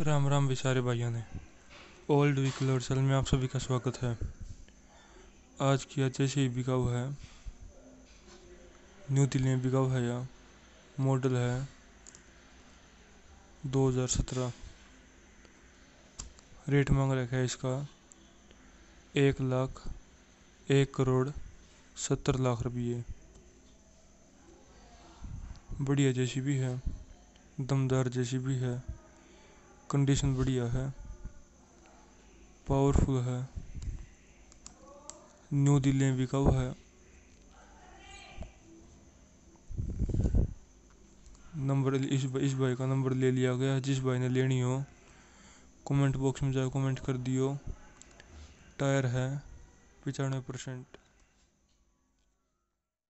राम राम सारे भाइयों ने। ओल्ड व्हीकल सेल में आप सभी का स्वागत है। आज की जैसे ही बिकाऊ है न्यू दिल्ली में बिकाऊ है या मॉडल है 2017 रेट मांग रखा है इसका, एक लाख, एक करोड़, सत्तर लाख रुपये। बढ़िया जैसी भी है, दमदार जैसी भी है। कंडीशन बढ़िया है। पावरफुल है। न्यू दिल्ली में बिका हुआ है नंबर इस इस भाई का नंबर ले लिया गया जिस भाई ने लेनी हो कमेंट बॉक्स में जाकर कमेंट कर दियो। टायर है, पचानवे परसेंट